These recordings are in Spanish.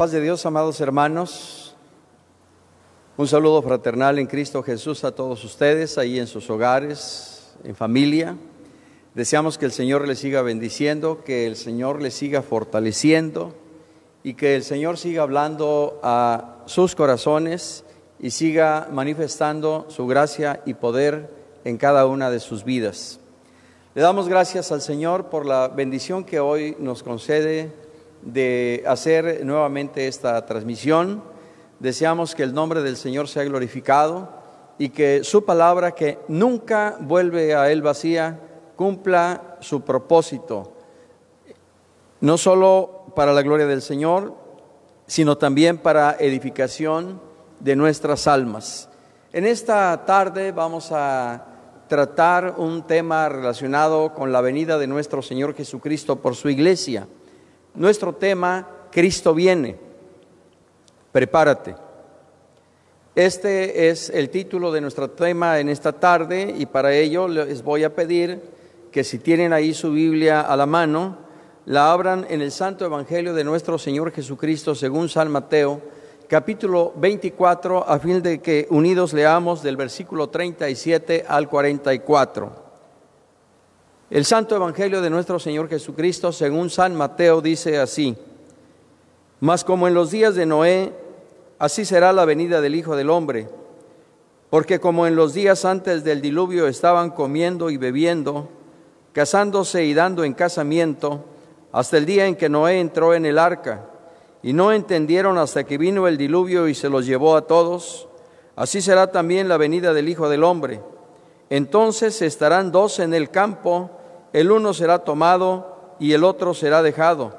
paz de Dios, amados hermanos. Un saludo fraternal en Cristo Jesús a todos ustedes, ahí en sus hogares, en familia. Deseamos que el Señor les siga bendiciendo, que el Señor les siga fortaleciendo y que el Señor siga hablando a sus corazones y siga manifestando su gracia y poder en cada una de sus vidas. Le damos gracias al Señor por la bendición que hoy nos concede de hacer nuevamente esta transmisión. Deseamos que el nombre del Señor sea glorificado y que su palabra, que nunca vuelve a Él vacía, cumpla su propósito, no solo para la gloria del Señor, sino también para edificación de nuestras almas. En esta tarde vamos a tratar un tema relacionado con la venida de nuestro Señor Jesucristo por su iglesia. Nuestro tema, Cristo viene. Prepárate. Este es el título de nuestro tema en esta tarde y para ello les voy a pedir que si tienen ahí su Biblia a la mano, la abran en el Santo Evangelio de nuestro Señor Jesucristo según San Mateo, capítulo 24, a fin de que unidos leamos del versículo 37 al 44. El Santo Evangelio de nuestro Señor Jesucristo, según San Mateo, dice así, Mas como en los días de Noé, así será la venida del Hijo del Hombre, porque como en los días antes del diluvio estaban comiendo y bebiendo, casándose y dando en casamiento, hasta el día en que Noé entró en el arca, y no entendieron hasta que vino el diluvio y se los llevó a todos, así será también la venida del Hijo del Hombre. Entonces estarán dos en el campo, el uno será tomado y el otro será dejado.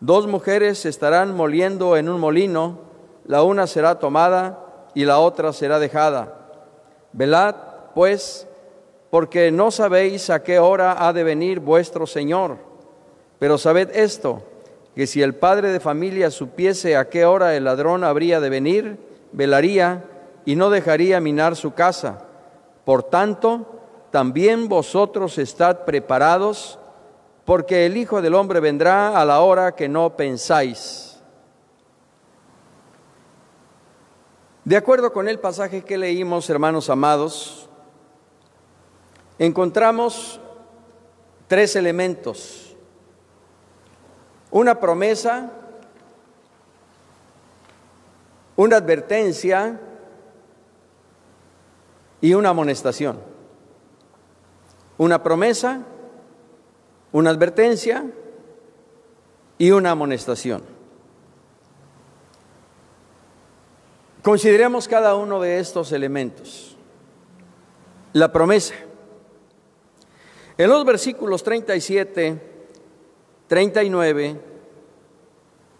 Dos mujeres estarán moliendo en un molino, la una será tomada y la otra será dejada. Velad, pues, porque no sabéis a qué hora ha de venir vuestro Señor. Pero sabed esto, que si el padre de familia supiese a qué hora el ladrón habría de venir, velaría y no dejaría minar su casa. Por tanto, también vosotros estad preparados, porque el Hijo del Hombre vendrá a la hora que no pensáis. De acuerdo con el pasaje que leímos, hermanos amados, encontramos tres elementos. Una promesa, una advertencia y una amonestación una promesa, una advertencia y una amonestación. Consideremos cada uno de estos elementos. La promesa. En los versículos 37, 39,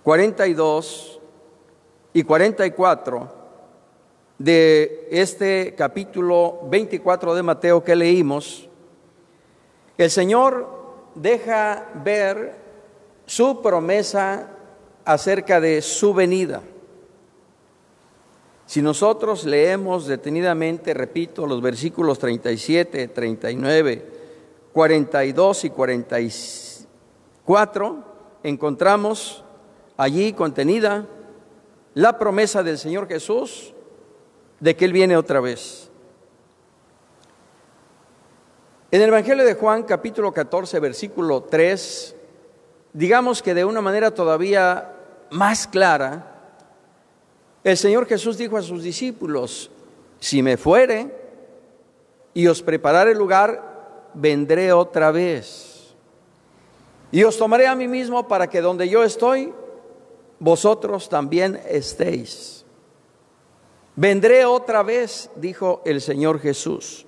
42 y 44 de este capítulo 24 de Mateo que leímos, el Señor deja ver su promesa acerca de su venida. Si nosotros leemos detenidamente, repito, los versículos 37, 39, 42 y 44, encontramos allí contenida la promesa del Señor Jesús de que Él viene otra vez. En el Evangelio de Juan, capítulo 14, versículo 3, digamos que de una manera todavía más clara, el Señor Jesús dijo a sus discípulos, si me fuere y os preparare el lugar, vendré otra vez. Y os tomaré a mí mismo para que donde yo estoy, vosotros también estéis. Vendré otra vez, dijo el Señor Jesús.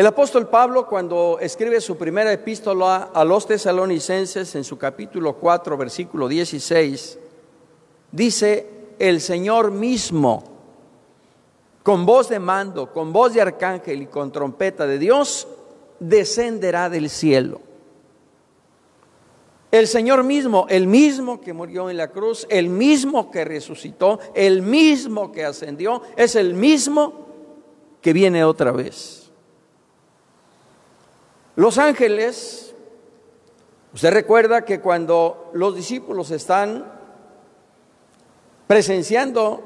El apóstol Pablo, cuando escribe su primera epístola a los tesalonicenses en su capítulo 4, versículo 16, dice, el Señor mismo, con voz de mando, con voz de arcángel y con trompeta de Dios, descenderá del cielo. El Señor mismo, el mismo que murió en la cruz, el mismo que resucitó, el mismo que ascendió, es el mismo que viene otra vez. Los ángeles Usted recuerda que cuando los discípulos están presenciando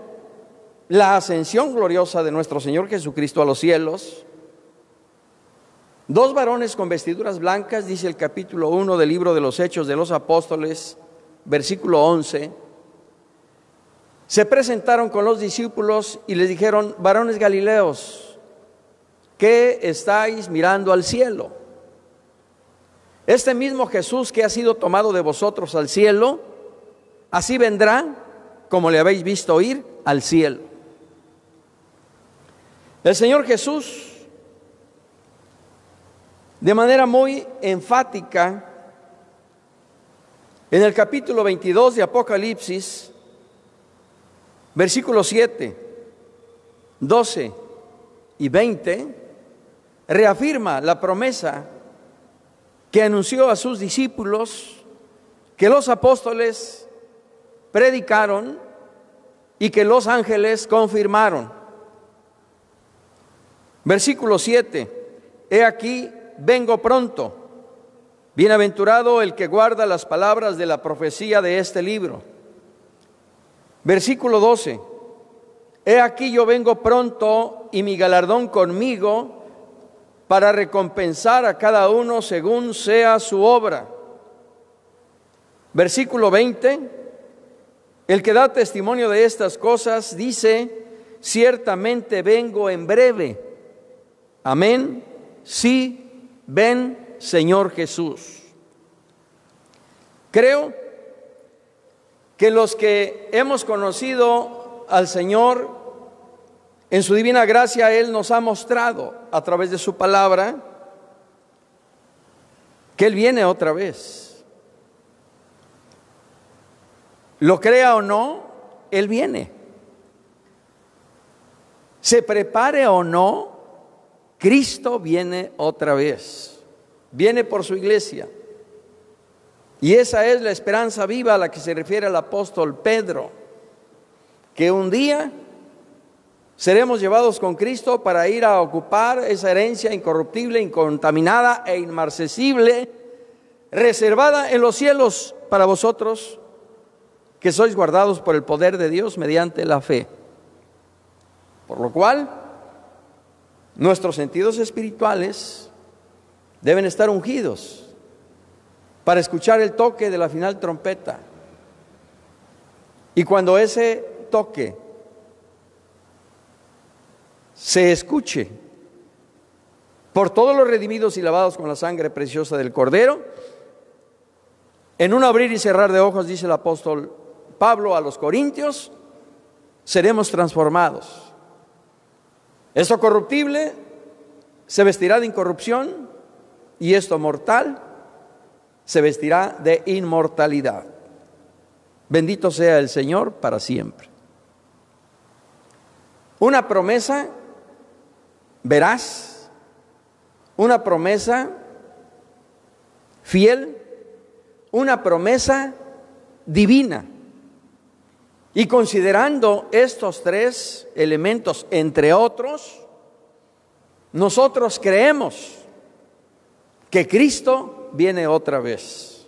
la ascensión gloriosa de nuestro Señor Jesucristo a los cielos, dos varones con vestiduras blancas, dice el capítulo 1 del libro de los Hechos de los Apóstoles, versículo 11, se presentaron con los discípulos y les dijeron, varones galileos, ¿qué estáis mirando al cielo? Este mismo Jesús que ha sido tomado de vosotros al cielo, así vendrá como le habéis visto ir al cielo. El Señor Jesús, de manera muy enfática, en el capítulo 22 de Apocalipsis, versículos 7, 12 y 20, reafirma la promesa que anunció a sus discípulos que los apóstoles predicaron y que los ángeles confirmaron. Versículo 7. He aquí, vengo pronto. Bienaventurado el que guarda las palabras de la profecía de este libro. Versículo 12. He aquí yo vengo pronto y mi galardón conmigo para recompensar a cada uno según sea su obra. Versículo 20. El que da testimonio de estas cosas dice, ciertamente vengo en breve. Amén. Sí, ven, Señor Jesús. Creo que los que hemos conocido al Señor en su divina gracia, Él nos ha mostrado a través de su palabra que Él viene otra vez. Lo crea o no, Él viene. Se prepare o no, Cristo viene otra vez. Viene por su iglesia. Y esa es la esperanza viva a la que se refiere el apóstol Pedro, que un día seremos llevados con Cristo para ir a ocupar esa herencia incorruptible, incontaminada e inmarcesible, reservada en los cielos para vosotros que sois guardados por el poder de Dios mediante la fe. Por lo cual, nuestros sentidos espirituales deben estar ungidos para escuchar el toque de la final trompeta. Y cuando ese toque se escuche por todos los redimidos y lavados con la sangre preciosa del Cordero, en un abrir y cerrar de ojos, dice el apóstol Pablo a los Corintios, seremos transformados. Esto corruptible se vestirá de incorrupción y esto mortal se vestirá de inmortalidad. Bendito sea el Señor para siempre. Una promesa verás, una promesa fiel, una promesa divina. Y considerando estos tres elementos, entre otros, nosotros creemos que Cristo viene otra vez.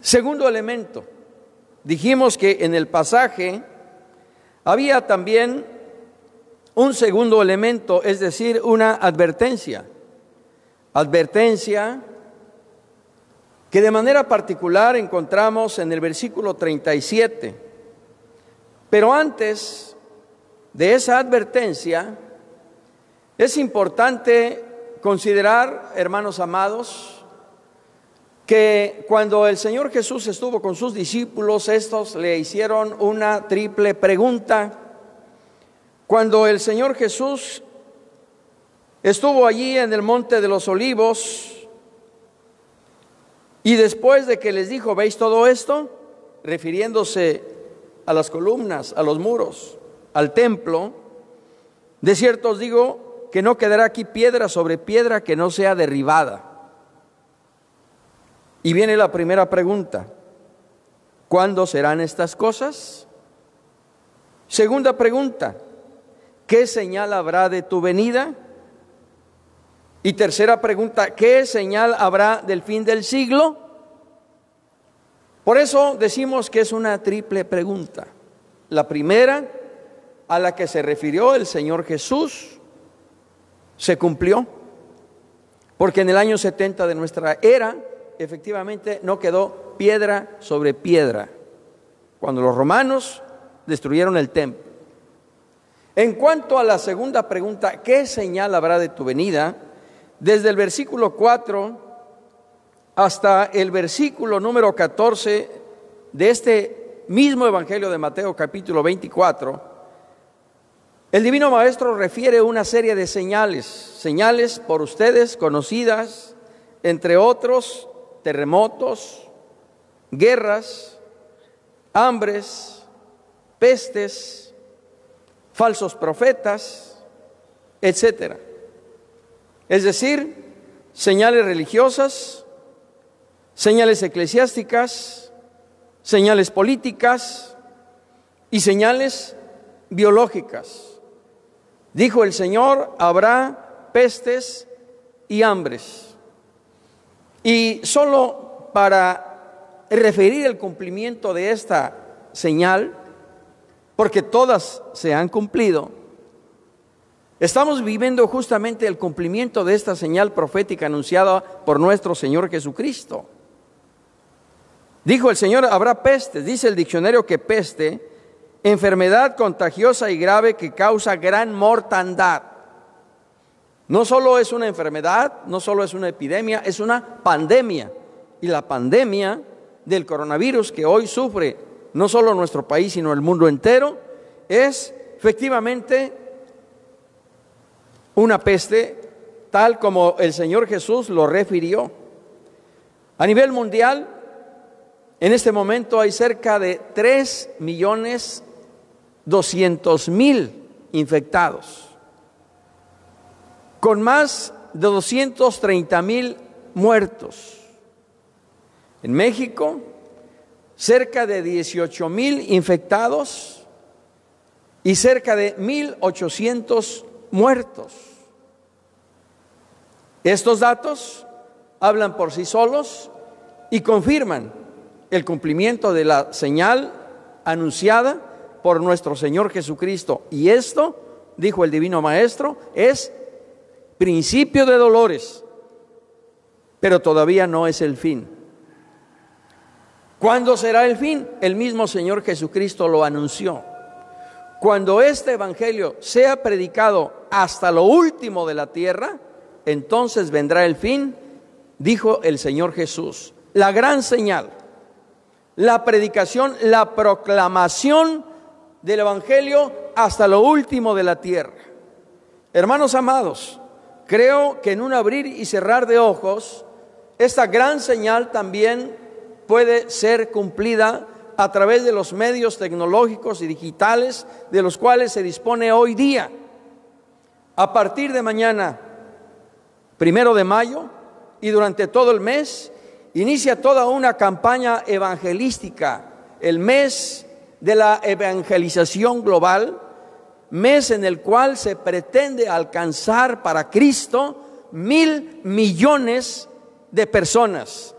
Segundo elemento, dijimos que en el pasaje había también un segundo elemento, es decir, una advertencia. Advertencia que de manera particular encontramos en el versículo 37. Pero antes de esa advertencia, es importante considerar, hermanos amados, que cuando el Señor Jesús estuvo con sus discípulos, estos le hicieron una triple pregunta. Cuando el Señor Jesús estuvo allí en el monte de los olivos, y después de que les dijo, ¿veis todo esto? Refiriéndose a las columnas, a los muros, al templo, de cierto os digo que no quedará aquí piedra sobre piedra que no sea derribada. Y viene la primera pregunta, ¿cuándo serán estas cosas? Segunda pregunta, ¿qué señal habrá de tu venida? Y tercera pregunta, ¿qué señal habrá del fin del siglo? Por eso decimos que es una triple pregunta. La primera, a la que se refirió el Señor Jesús, se cumplió. Porque en el año 70 de nuestra era, efectivamente, no quedó piedra sobre piedra. Cuando los romanos destruyeron el templo. En cuanto a la segunda pregunta, ¿qué señal habrá de tu venida? Desde el versículo 4 hasta el versículo número 14 de este mismo Evangelio de Mateo capítulo 24, el Divino Maestro refiere una serie de señales, señales por ustedes conocidas, entre otros terremotos, guerras, hambres, pestes, falsos profetas, etcétera. Es decir, señales religiosas, señales eclesiásticas, señales políticas y señales biológicas. Dijo el Señor, habrá pestes y hambres. Y solo para referir el cumplimiento de esta señal, porque todas se han cumplido, Estamos viviendo justamente el cumplimiento de esta señal profética anunciada por nuestro Señor Jesucristo. Dijo el Señor, habrá pestes. Dice el diccionario que peste, enfermedad contagiosa y grave que causa gran mortandad. No solo es una enfermedad, no solo es una epidemia, es una pandemia. Y la pandemia del coronavirus que hoy sufre no solo nuestro país, sino el mundo entero, es efectivamente una peste tal como el Señor Jesús lo refirió. A nivel mundial, en este momento hay cerca de 3 millones 200 mil infectados, con más de 230 mil muertos. En México, cerca de 18 mil infectados y cerca de 1.800 muertos. Estos datos hablan por sí solos y confirman el cumplimiento de la señal anunciada por nuestro Señor Jesucristo. Y esto, dijo el Divino Maestro, es principio de dolores, pero todavía no es el fin. ¿Cuándo será el fin? El mismo Señor Jesucristo lo anunció. Cuando este Evangelio sea predicado hasta lo último de la tierra, entonces vendrá el fin, dijo el Señor Jesús. La gran señal, la predicación, la proclamación del Evangelio hasta lo último de la tierra. Hermanos amados, creo que en un abrir y cerrar de ojos, esta gran señal también puede ser cumplida a través de los medios tecnológicos y digitales de los cuales se dispone hoy día. A partir de mañana, primero de mayo, y durante todo el mes, inicia toda una campaña evangelística, el mes de la evangelización global, mes en el cual se pretende alcanzar para Cristo mil millones de personas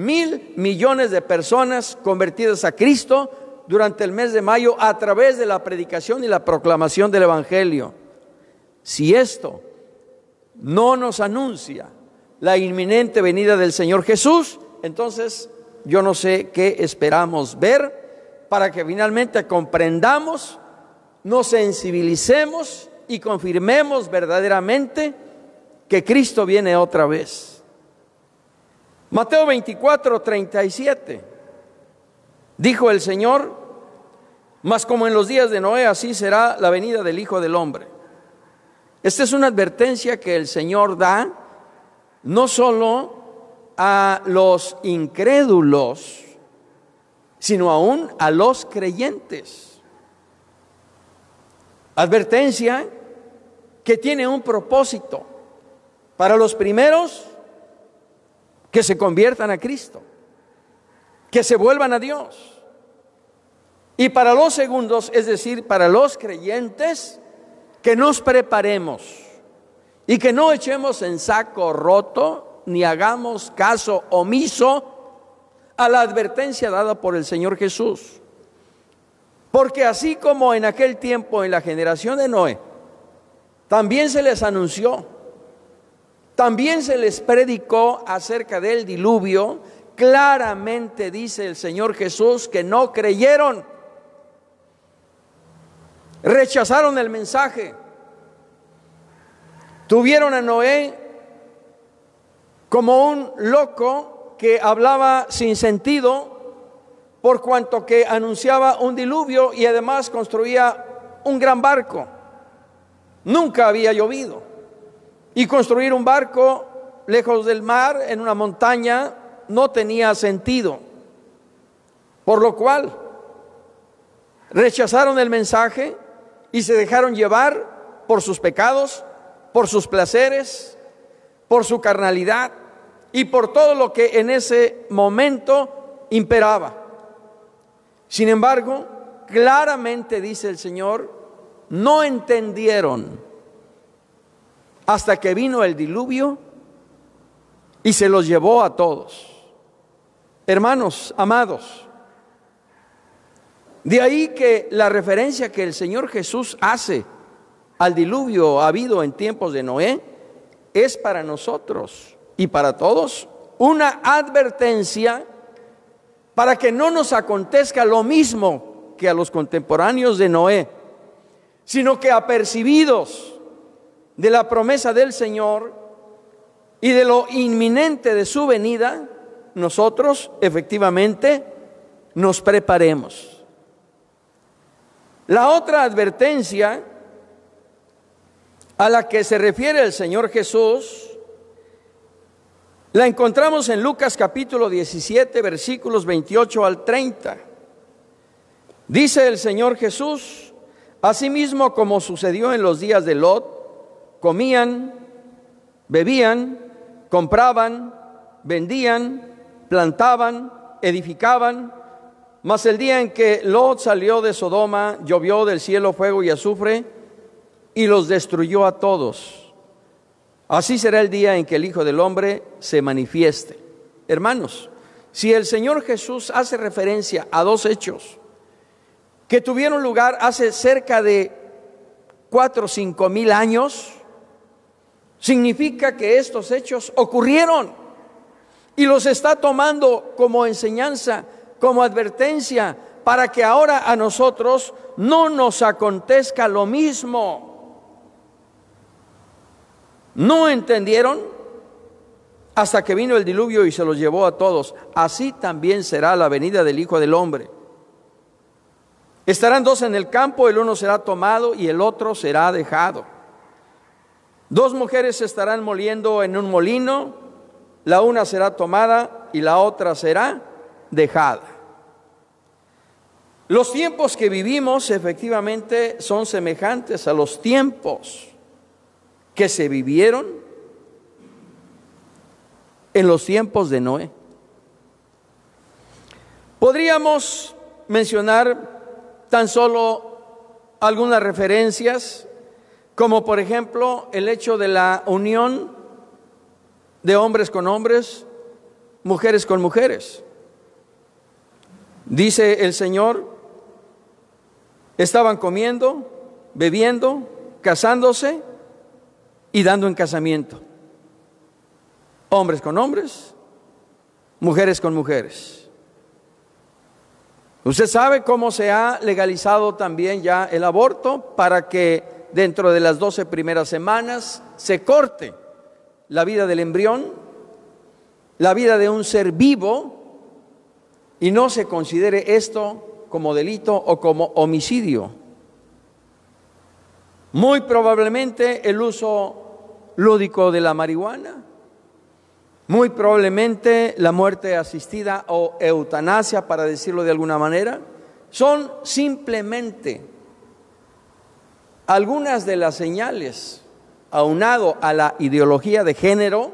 mil millones de personas convertidas a Cristo durante el mes de mayo a través de la predicación y la proclamación del Evangelio. Si esto no nos anuncia la inminente venida del Señor Jesús, entonces yo no sé qué esperamos ver para que finalmente comprendamos, nos sensibilicemos y confirmemos verdaderamente que Cristo viene otra vez. Mateo 24, 37. Dijo el Señor, mas como en los días de Noé, así será la venida del Hijo del Hombre. Esta es una advertencia que el Señor da no solo a los incrédulos, sino aún a los creyentes. Advertencia que tiene un propósito. Para los primeros, que se conviertan a Cristo, que se vuelvan a Dios. Y para los segundos, es decir, para los creyentes, que nos preparemos y que no echemos en saco roto ni hagamos caso omiso a la advertencia dada por el Señor Jesús. Porque así como en aquel tiempo, en la generación de Noé, también se les anunció, también se les predicó acerca del diluvio, claramente dice el Señor Jesús que no creyeron, rechazaron el mensaje, tuvieron a Noé como un loco que hablaba sin sentido, por cuanto que anunciaba un diluvio y además construía un gran barco. Nunca había llovido. Y construir un barco lejos del mar, en una montaña, no tenía sentido. Por lo cual, rechazaron el mensaje y se dejaron llevar por sus pecados, por sus placeres, por su carnalidad y por todo lo que en ese momento imperaba. Sin embargo, claramente dice el Señor, no entendieron hasta que vino el diluvio y se los llevó a todos. Hermanos, amados, de ahí que la referencia que el Señor Jesús hace al diluvio habido en tiempos de Noé es para nosotros y para todos una advertencia para que no nos acontezca lo mismo que a los contemporáneos de Noé, sino que apercibidos de la promesa del Señor y de lo inminente de su venida, nosotros efectivamente nos preparemos. La otra advertencia a la que se refiere el Señor Jesús la encontramos en Lucas capítulo 17, versículos 28 al 30. Dice el Señor Jesús, asimismo como sucedió en los días de Lot, comían, bebían, compraban, vendían, plantaban, edificaban, mas el día en que Lot salió de Sodoma, llovió del cielo fuego y azufre y los destruyó a todos. Así será el día en que el Hijo del Hombre se manifieste. Hermanos, si el Señor Jesús hace referencia a dos hechos que tuvieron lugar hace cerca de cuatro o cinco mil años, significa que estos hechos ocurrieron y los está tomando como enseñanza, como advertencia, para que ahora a nosotros no nos acontezca lo mismo. No entendieron hasta que vino el diluvio y se los llevó a todos. Así también será la venida del Hijo del Hombre. Estarán dos en el campo, el uno será tomado y el otro será dejado. Dos mujeres estarán moliendo en un molino, la una será tomada y la otra será dejada. Los tiempos que vivimos efectivamente son semejantes a los tiempos que se vivieron en los tiempos de Noé. Podríamos mencionar tan solo algunas referencias, como por ejemplo el hecho de la unión de hombres con hombres, mujeres con mujeres. Dice el Señor, estaban comiendo, bebiendo, casándose y dando en casamiento. Hombres con hombres, mujeres con mujeres. Usted sabe cómo se ha legalizado también ya el aborto para que dentro de las 12 primeras semanas se corte la vida del embrión, la vida de un ser vivo, y no se considere esto como delito o como homicidio. Muy probablemente el uso lúdico de la marihuana, muy probablemente la muerte asistida o eutanasia, para decirlo de alguna manera, son simplemente algunas de las señales aunado a la ideología de género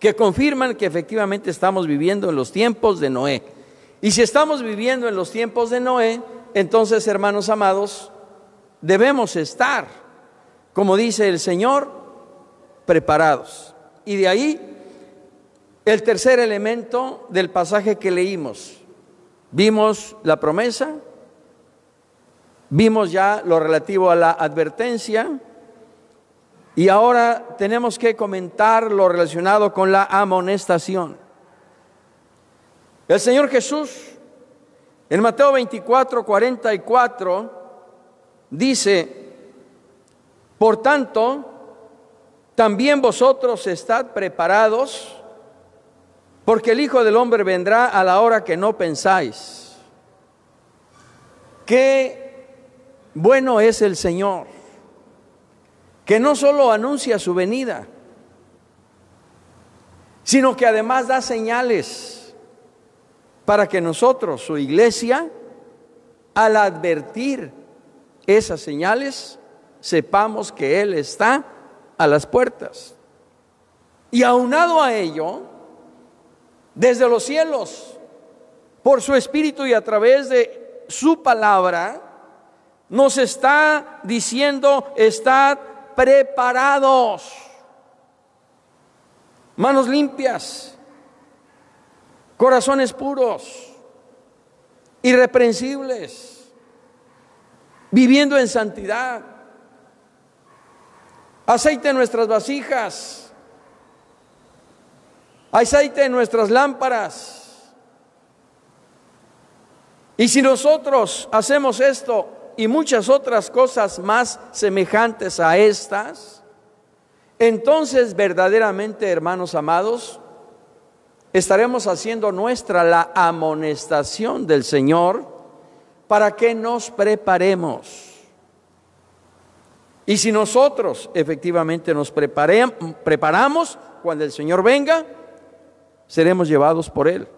que confirman que efectivamente estamos viviendo en los tiempos de Noé. Y si estamos viviendo en los tiempos de Noé, entonces, hermanos amados, debemos estar, como dice el Señor, preparados. Y de ahí el tercer elemento del pasaje que leímos. Vimos la promesa, vimos ya lo relativo a la advertencia y ahora tenemos que comentar lo relacionado con la amonestación. El Señor Jesús en Mateo 24, 44 dice, por tanto, también vosotros estad preparados, porque el Hijo del Hombre vendrá a la hora que no pensáis. Qué bueno es el Señor, que no solo anuncia su venida, sino que además da señales para que nosotros, su iglesia, al advertir esas señales, sepamos que Él está a las puertas. Y aunado a ello, desde los cielos, por su Espíritu y a través de su palabra, nos está diciendo, estad preparados, manos limpias, corazones puros, irreprensibles, viviendo en santidad, aceite en nuestras vasijas, aceite en nuestras lámparas. Y si nosotros hacemos esto y muchas otras cosas más semejantes a estas, entonces verdaderamente, hermanos amados, estaremos haciendo nuestra la amonestación del Señor para que nos preparemos. Y si nosotros efectivamente nos preparamos cuando el Señor venga, seremos llevados por Él.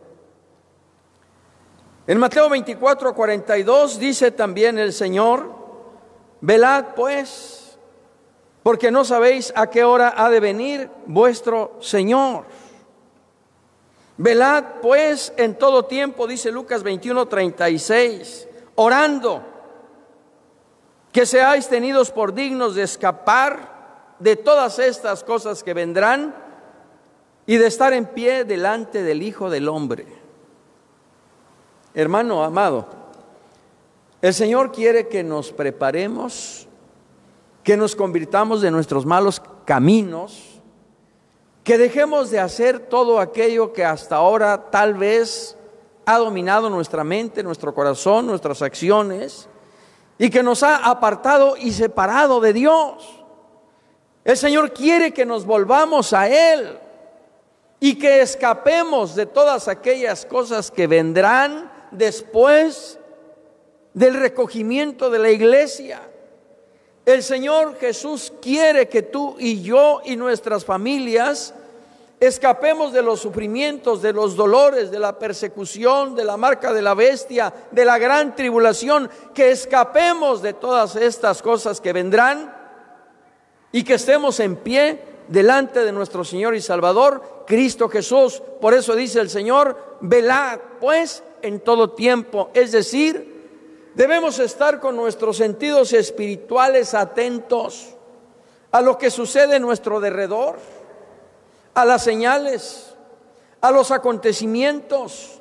En Mateo 24, 42 dice también el Señor, velad pues, porque no sabéis a qué hora ha de venir vuestro Señor. Velad pues en todo tiempo, dice Lucas 21, 36, orando, que seáis tenidos por dignos de escapar de todas estas cosas que vendrán y de estar en pie delante del Hijo del Hombre. Hermano amado, el Señor quiere que nos preparemos, que nos convirtamos de nuestros malos caminos, que dejemos de hacer todo aquello que hasta ahora tal vez ha dominado nuestra mente, nuestro corazón, nuestras acciones, y que nos ha apartado y separado de Dios. El Señor quiere que nos volvamos a Él y que escapemos de todas aquellas cosas que vendrán después del recogimiento de la iglesia. El Señor Jesús quiere que tú y yo y nuestras familias escapemos de los sufrimientos, de los dolores, de la persecución, de la marca de la bestia, de la gran tribulación, que escapemos de todas estas cosas que vendrán y que estemos en pie delante de nuestro Señor y Salvador, Cristo Jesús. Por eso dice el Señor, velad pues en todo tiempo. Es decir, debemos estar con nuestros sentidos espirituales atentos a lo que sucede en nuestro derredor, a las señales, a los acontecimientos,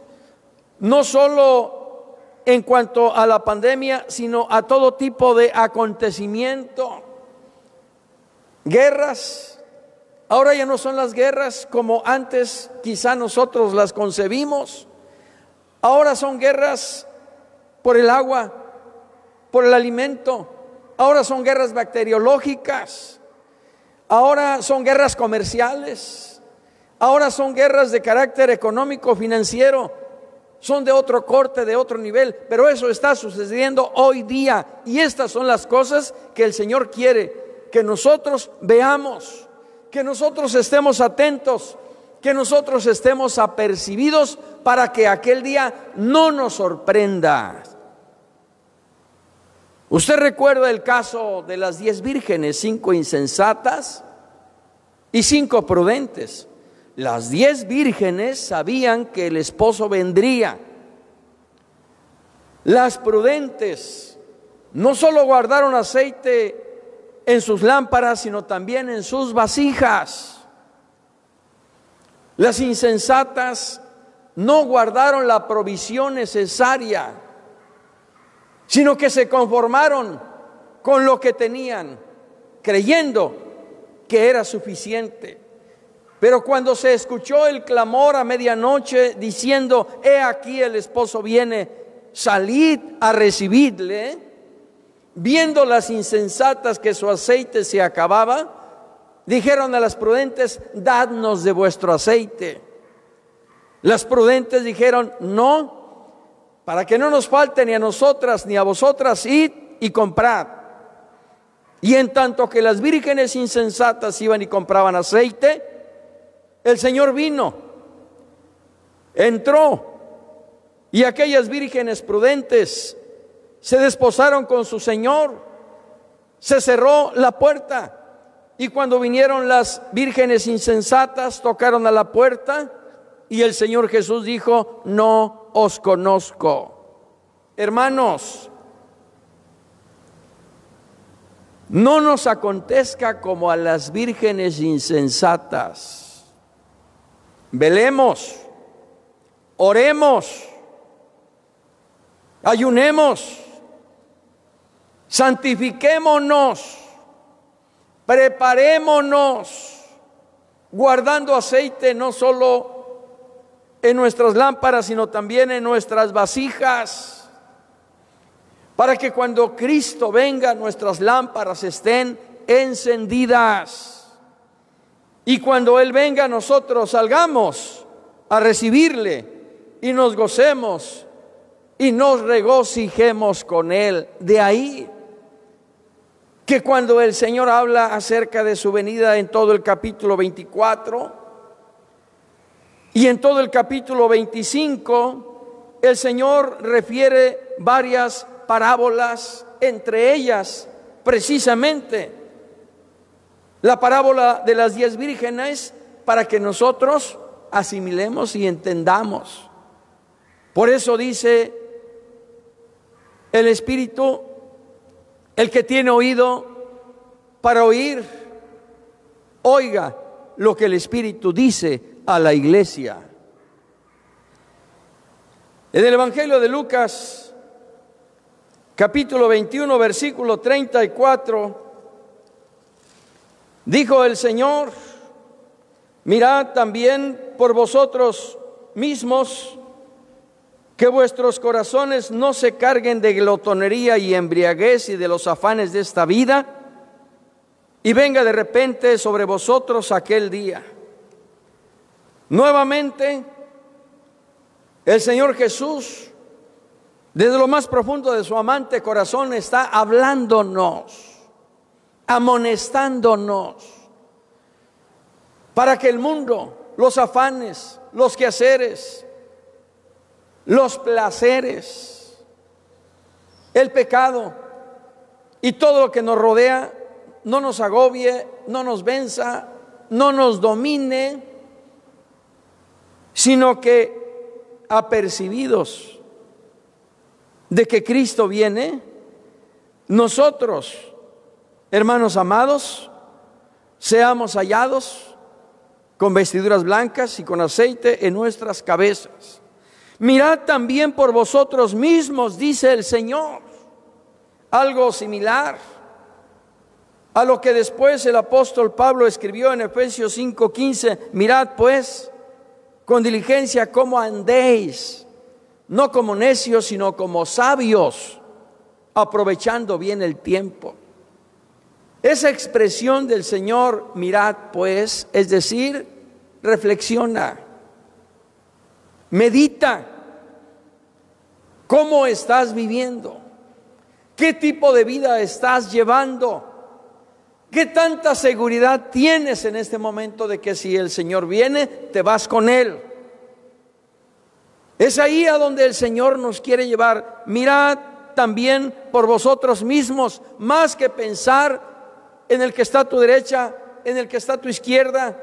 no solo en cuanto a la pandemia, sino a todo tipo de acontecimiento, guerras, Ahora ya no son las guerras como antes quizá nosotros las concebimos. Ahora son guerras por el agua, por el alimento. Ahora son guerras bacteriológicas. Ahora son guerras comerciales. Ahora son guerras de carácter económico, financiero. Son de otro corte, de otro nivel. Pero eso está sucediendo hoy día. Y estas son las cosas que el Señor quiere que nosotros veamos que nosotros estemos atentos, que nosotros estemos apercibidos para que aquel día no nos sorprenda. Usted recuerda el caso de las diez vírgenes, cinco insensatas y cinco prudentes. Las diez vírgenes sabían que el esposo vendría. Las prudentes no solo guardaron aceite en sus lámparas, sino también en sus vasijas. Las insensatas no guardaron la provisión necesaria, sino que se conformaron con lo que tenían, creyendo que era suficiente. Pero cuando se escuchó el clamor a medianoche diciendo, he aquí el esposo viene, salid a recibirle, viendo las insensatas que su aceite se acababa, dijeron a las prudentes, dadnos de vuestro aceite. Las prudentes dijeron, no, para que no nos falte ni a nosotras ni a vosotras, id y comprad. Y en tanto que las vírgenes insensatas iban y compraban aceite, el Señor vino, entró, y aquellas vírgenes prudentes se desposaron con su Señor, se cerró la puerta y cuando vinieron las vírgenes insensatas tocaron a la puerta y el Señor Jesús dijo, no os conozco. Hermanos, no nos acontezca como a las vírgenes insensatas. Velemos, oremos, ayunemos santifiquémonos, preparémonos, guardando aceite no solo en nuestras lámparas, sino también en nuestras vasijas, para que cuando Cristo venga nuestras lámparas estén encendidas. Y cuando Él venga nosotros salgamos a recibirle y nos gocemos y nos regocijemos con Él. De ahí que cuando el Señor habla acerca de su venida en todo el capítulo 24 y en todo el capítulo 25, el Señor refiere varias parábolas, entre ellas precisamente la parábola de las diez vírgenes, para que nosotros asimilemos y entendamos. Por eso dice el Espíritu el que tiene oído para oír, oiga lo que el Espíritu dice a la iglesia. En el Evangelio de Lucas, capítulo 21, versículo 34, dijo el Señor, mirad también por vosotros mismos que vuestros corazones no se carguen de glotonería y embriaguez y de los afanes de esta vida, y venga de repente sobre vosotros aquel día. Nuevamente, el Señor Jesús, desde lo más profundo de su amante corazón, está hablándonos, amonestándonos, para que el mundo, los afanes, los quehaceres, los placeres, el pecado y todo lo que nos rodea no nos agobie, no nos venza, no nos domine, sino que apercibidos de que Cristo viene, nosotros, hermanos amados, seamos hallados con vestiduras blancas y con aceite en nuestras cabezas Mirad también por vosotros mismos, dice el Señor. Algo similar a lo que después el apóstol Pablo escribió en Efesios 5:15. Mirad pues con diligencia cómo andéis, no como necios, sino como sabios, aprovechando bien el tiempo. Esa expresión del Señor, mirad pues, es decir, reflexiona Medita cómo estás viviendo, qué tipo de vida estás llevando, qué tanta seguridad tienes en este momento de que si el Señor viene, te vas con Él. Es ahí a donde el Señor nos quiere llevar. Mirad también por vosotros mismos, más que pensar en el que está a tu derecha, en el que está a tu izquierda,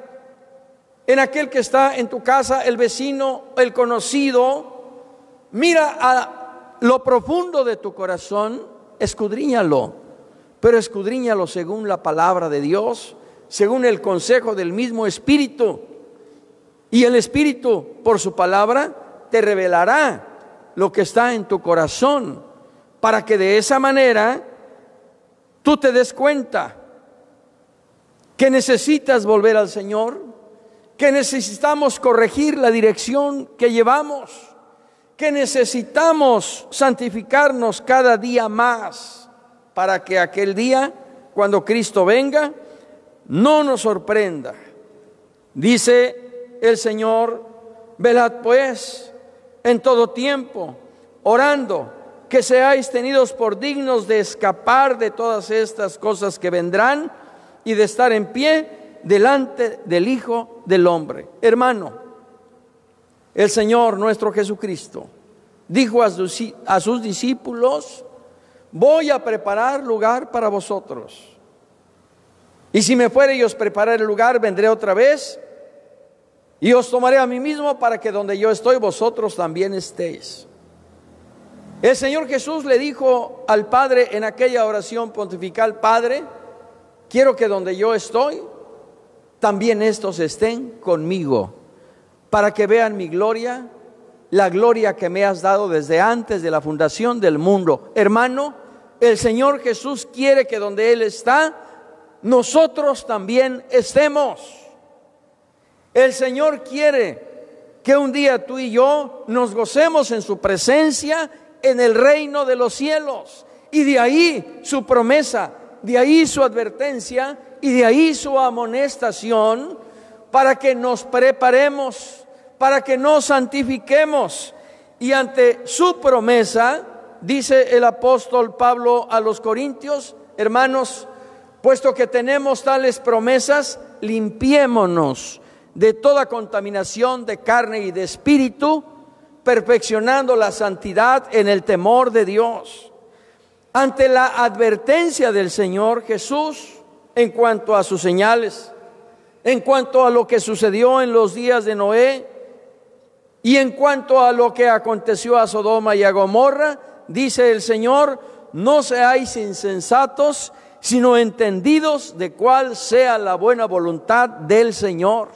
en aquel que está en tu casa, el vecino, el conocido. Mira a lo profundo de tu corazón, escudriñalo. pero escudriñalo según la palabra de Dios, según el consejo del mismo Espíritu. Y el Espíritu, por su palabra, te revelará lo que está en tu corazón, para que de esa manera tú te des cuenta que necesitas volver al Señor, que necesitamos corregir la dirección que llevamos, que necesitamos santificarnos cada día más para que aquel día, cuando Cristo venga, no nos sorprenda. Dice el Señor, velad pues en todo tiempo, orando, que seáis tenidos por dignos de escapar de todas estas cosas que vendrán y de estar en pie delante del Hijo del Hombre. Hermano, el Señor nuestro Jesucristo dijo a sus, discípulos, voy a preparar lugar para vosotros. Y si me fuere y os preparar el lugar, vendré otra vez y os tomaré a mí mismo para que donde yo estoy, vosotros también estéis. El Señor Jesús le dijo al Padre en aquella oración pontifical, Padre, quiero que donde yo estoy, también estos estén conmigo, para que vean mi gloria, la gloria que me has dado desde antes de la fundación del mundo. Hermano, el Señor Jesús quiere que donde Él está, nosotros también estemos. El Señor quiere que un día tú y yo nos gocemos en su presencia en el reino de los cielos. Y de ahí su promesa de ahí su advertencia y de ahí su amonestación para que nos preparemos, para que nos santifiquemos. Y ante su promesa, dice el apóstol Pablo a los Corintios, hermanos, puesto que tenemos tales promesas, limpiémonos de toda contaminación de carne y de espíritu, perfeccionando la santidad en el temor de Dios ante la advertencia del Señor Jesús en cuanto a sus señales, en cuanto a lo que sucedió en los días de Noé y en cuanto a lo que aconteció a Sodoma y a Gomorra, dice el Señor, no seáis insensatos, sino entendidos de cuál sea la buena voluntad del Señor.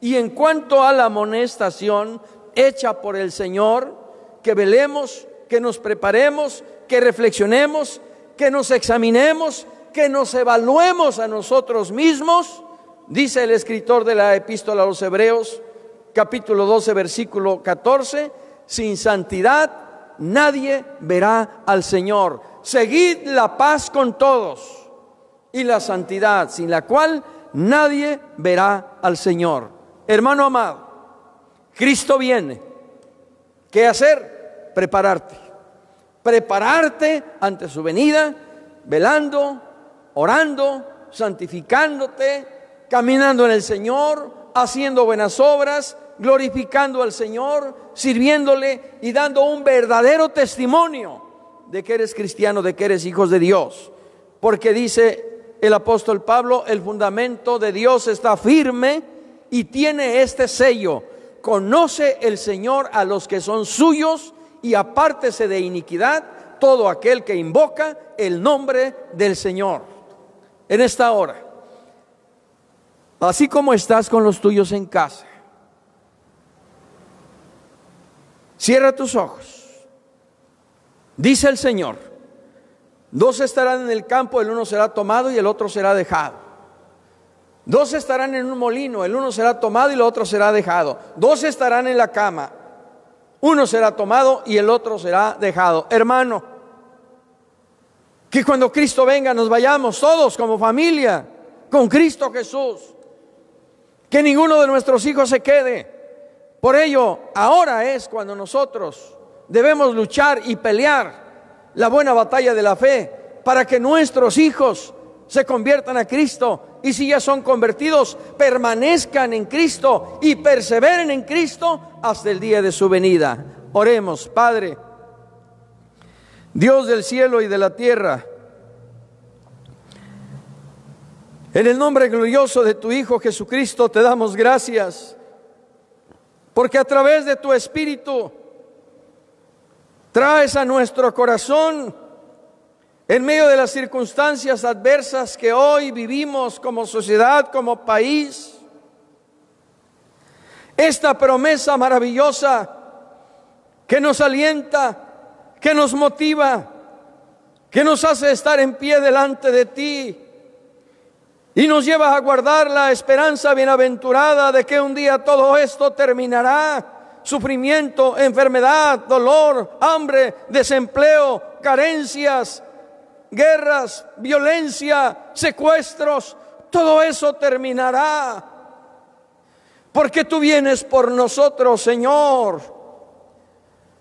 Y en cuanto a la amonestación hecha por el Señor, que velemos, que nos preparemos, que reflexionemos, que nos examinemos, que nos evaluemos a nosotros mismos, dice el escritor de la epístola a los Hebreos, capítulo 12, versículo 14, sin santidad nadie verá al Señor. Seguid la paz con todos y la santidad, sin la cual nadie verá al Señor. Hermano amado, Cristo viene. ¿Qué hacer? Prepararte prepararte ante su venida, velando, orando, santificándote, caminando en el Señor, haciendo buenas obras, glorificando al Señor, sirviéndole y dando un verdadero testimonio de que eres cristiano, de que eres hijos de Dios. Porque dice el apóstol Pablo, el fundamento de Dios está firme y tiene este sello. Conoce el Señor a los que son suyos y apártese de iniquidad todo aquel que invoca el nombre del Señor. En esta hora, así como estás con los tuyos en casa, cierra tus ojos. Dice el Señor, dos estarán en el campo, el uno será tomado y el otro será dejado. Dos estarán en un molino, el uno será tomado y el otro será dejado. Dos estarán en la cama, uno será tomado y el otro será dejado. Hermano, que cuando Cristo venga nos vayamos todos como familia con Cristo Jesús. Que ninguno de nuestros hijos se quede. Por ello, ahora es cuando nosotros debemos luchar y pelear la buena batalla de la fe para que nuestros hijos se conviertan a Cristo y si ya son convertidos, permanezcan en Cristo y perseveren en Cristo hasta el día de su venida. Oremos, Padre, Dios del cielo y de la tierra, en el nombre glorioso de tu Hijo Jesucristo te damos gracias, porque a través de tu Espíritu traes a nuestro corazón En medio de las circunstancias adversas que hoy vivimos como sociedad, como país, esta promesa maravillosa que nos alienta, que nos motiva, que nos hace estar en pie delante de ti y nos lleva a guardar la esperanza bienaventurada de que un día todo esto terminará. Sufrimiento, enfermedad, dolor, hambre, desempleo, carencias, guerras, violencia, secuestros, todo eso terminará. Porque tú vienes por nosotros, Señor.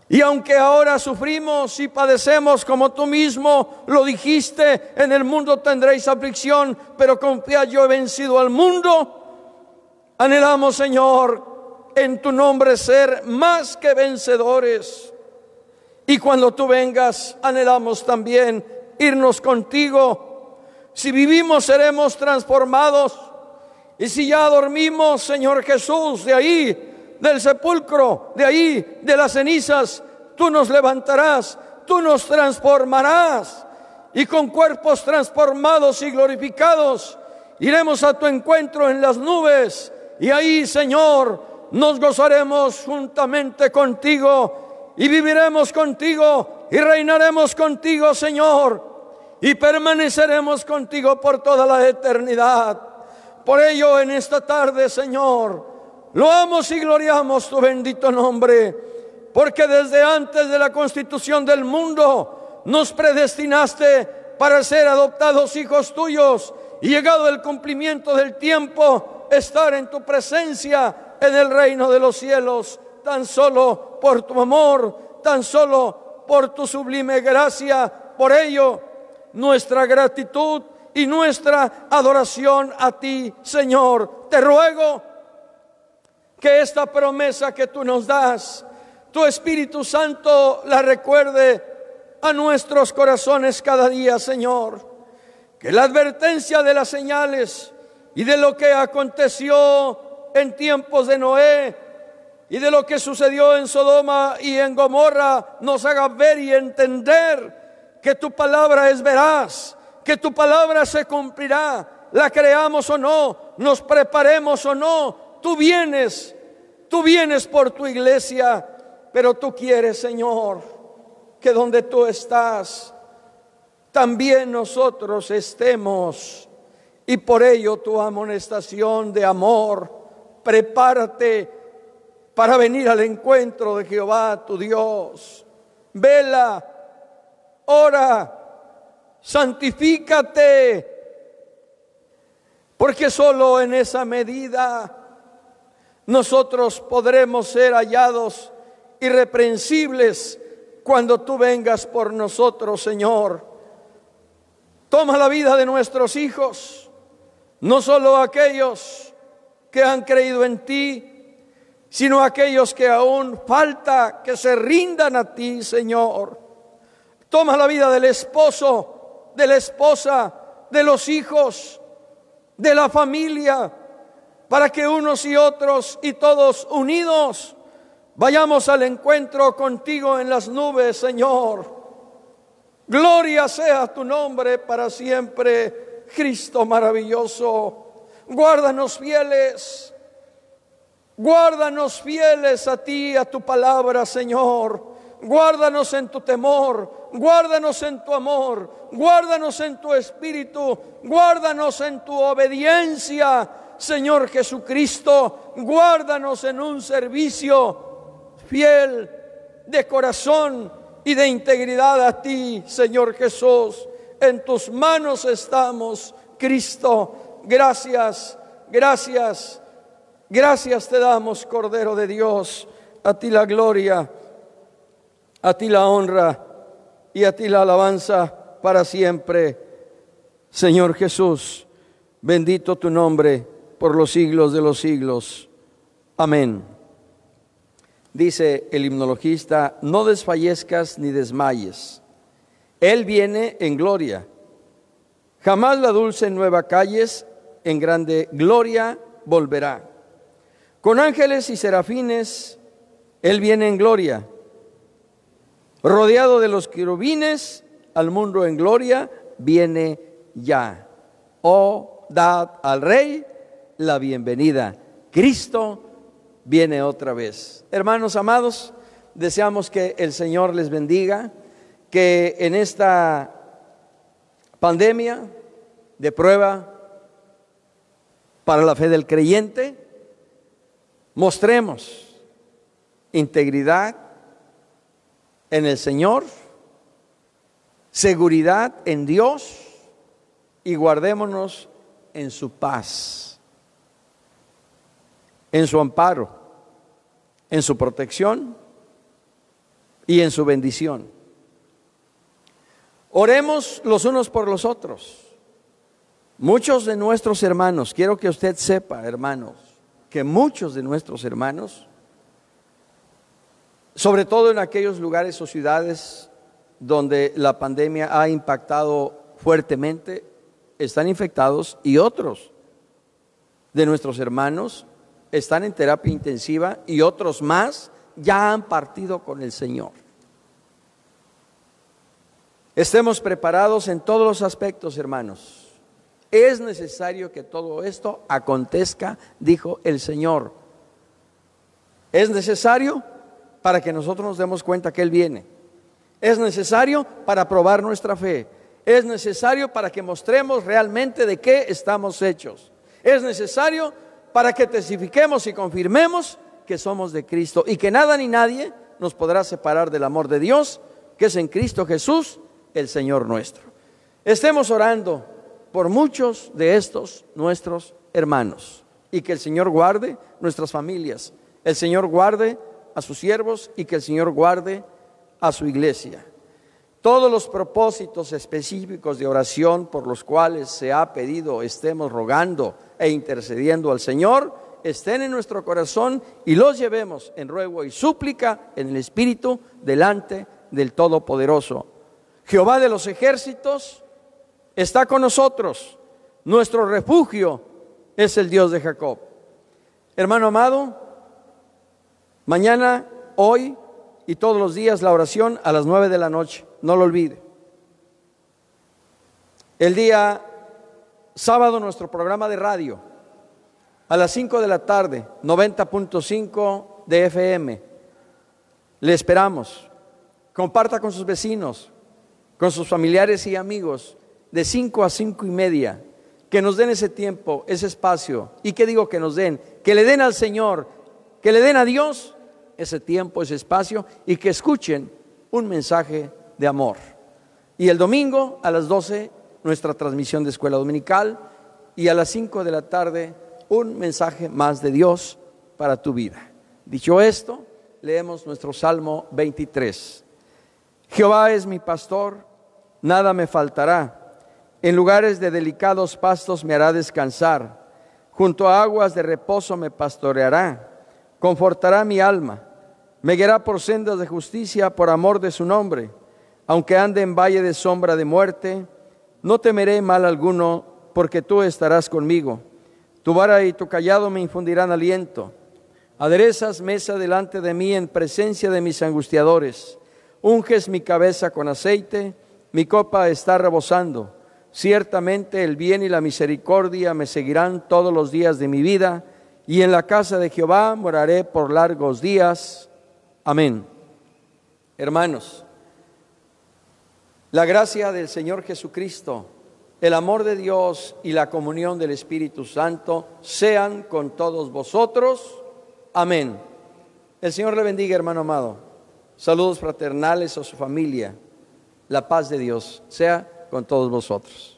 Y aunque ahora sufrimos y padecemos como tú mismo lo dijiste, en el mundo tendréis aflicción, pero confía yo he vencido al mundo. Anhelamos, Señor, en tu nombre ser más que vencedores. Y cuando tú vengas, anhelamos también irnos contigo. Si vivimos, seremos transformados. Y si ya dormimos, Señor Jesús, de ahí del sepulcro, de ahí, de las cenizas, tú nos levantarás, tú nos transformarás. Y con cuerpos transformados y glorificados, iremos a tu encuentro en las nubes. Y ahí, Señor, nos gozaremos juntamente contigo y viviremos contigo y reinaremos contigo, Señor. Y permaneceremos contigo por toda la eternidad. Por ello, en esta tarde, Señor, Loamos y gloriamos tu bendito nombre, porque desde antes de la constitución del mundo nos predestinaste para ser adoptados hijos tuyos y llegado el cumplimiento del tiempo, estar en tu presencia en el reino de los cielos, tan solo por tu amor, tan solo por tu sublime gracia. Por ello, nuestra gratitud y nuestra adoración a ti, Señor. Te ruego que esta promesa que tú nos das, tu Espíritu Santo la recuerde a nuestros corazones cada día, Señor. Que la advertencia de las señales y de lo que aconteció en tiempos de Noé y de lo que sucedió en Sodoma y en Gomorra nos haga ver y entender que tu palabra es veraz, que tu palabra se cumplirá, la creamos o no, nos preparemos o no, Tú vienes, tú vienes por tu iglesia, pero tú quieres, Señor, que donde tú estás, también nosotros estemos. Y por ello tu amonestación de amor, prepárate para venir al encuentro de Jehová tu Dios. Vela, ora, santifícate, porque solo en esa medida nosotros podremos ser hallados irreprensibles cuando tú vengas por nosotros, Señor. Toma la vida de nuestros hijos, no solo aquellos que han creído en ti, sino aquellos que aún falta que se rindan a ti, Señor. Toma la vida del esposo, de la esposa, de los hijos, de la familia, para que unos y otros y todos unidos vayamos al encuentro contigo en las nubes, Señor. Gloria sea tu nombre para siempre, Cristo maravilloso. Guárdanos fieles, guárdanos fieles a ti, a tu palabra, Señor. Guárdanos en tu temor, guárdanos en tu amor, guárdanos en tu espíritu, guárdanos en tu obediencia Señor Jesucristo, guárdanos en un servicio fiel de corazón y de integridad a ti, Señor Jesús. En tus manos estamos, Cristo. Gracias, gracias, gracias te damos, Cordero de Dios. A ti la gloria, a ti la honra y a ti la alabanza para siempre. Señor Jesús, bendito tu nombre por los siglos de los siglos. Amén. Dice el himnologista, no desfallezcas ni desmayes. Él viene en gloria. Jamás la dulce nueva calles, en grande gloria volverá. Con ángeles y serafines, Él viene en gloria. Rodeado de los querubines, al mundo en gloria, viene ya. Oh, dad al rey la bienvenida. Cristo viene otra vez. Hermanos amados, deseamos que el Señor les bendiga, que en esta pandemia de prueba para la fe del creyente, mostremos integridad en el Señor, seguridad en Dios y guardémonos en su paz, en su amparo, en su protección y en su bendición. Oremos los unos por los otros. Muchos de nuestros hermanos, quiero que usted sepa, hermanos, que muchos de nuestros hermanos, sobre todo en aquellos lugares o ciudades donde la pandemia ha impactado fuertemente, están infectados y otros de nuestros hermanos están en terapia intensiva y otros más ya han partido con el Señor. Estemos preparados en todos los aspectos, hermanos. Es necesario que todo esto acontezca, dijo el Señor. Es necesario para que nosotros nos demos cuenta que Él viene. Es necesario para probar nuestra fe. Es necesario para que mostremos realmente de qué estamos hechos. Es necesario para que testifiquemos y confirmemos que somos de Cristo y que nada ni nadie nos podrá separar del amor de Dios, que es en Cristo Jesús, el Señor nuestro. Estemos orando por muchos de estos nuestros hermanos y que el Señor guarde nuestras familias, el Señor guarde a sus siervos y que el Señor guarde a su iglesia. Todos los propósitos específicos de oración por los cuales se ha pedido estemos rogando e intercediendo al Señor, estén en nuestro corazón y los llevemos en ruego y súplica en el Espíritu delante del Todopoderoso. Jehová de los ejércitos, está con nosotros. Nuestro refugio es el Dios de Jacob. Hermano amado, mañana, hoy y todos los días la oración a las nueve de la noche. No lo olvide. El día sábado nuestro programa de radio a las 5 de la tarde, 90.5 de FM. Le esperamos. Comparta con sus vecinos, con sus familiares y amigos de 5 a cinco y media, que nos den ese tiempo, ese espacio. ¿Y qué digo que nos den? Que le den al Señor, que le den a Dios ese tiempo, ese espacio y que escuchen un mensaje de amor. Y el domingo a las 12 nuestra transmisión de escuela dominical y a las 5 de la tarde un mensaje más de Dios para tu vida. Dicho esto, leemos nuestro Salmo 23. Jehová es mi pastor, nada me faltará. En lugares de delicados pastos me hará descansar. Junto a aguas de reposo me pastoreará. Confortará mi alma. Me guiará por sendas de justicia por amor de su nombre. Aunque ande en valle de sombra de muerte, no temeré mal alguno, porque tú estarás conmigo. Tu vara y tu callado me infundirán aliento. Aderezas mesa delante de mí en presencia de mis angustiadores. Unges mi cabeza con aceite, mi copa está rebosando. Ciertamente el bien y la misericordia me seguirán todos los días de mi vida, y en la casa de Jehová moraré por largos días. Amén. Hermanos, la gracia del Señor Jesucristo, el amor de Dios y la comunión del Espíritu Santo sean con todos vosotros. Amén. El Señor le bendiga, hermano amado. Saludos fraternales a su familia. La paz de Dios sea con todos vosotros.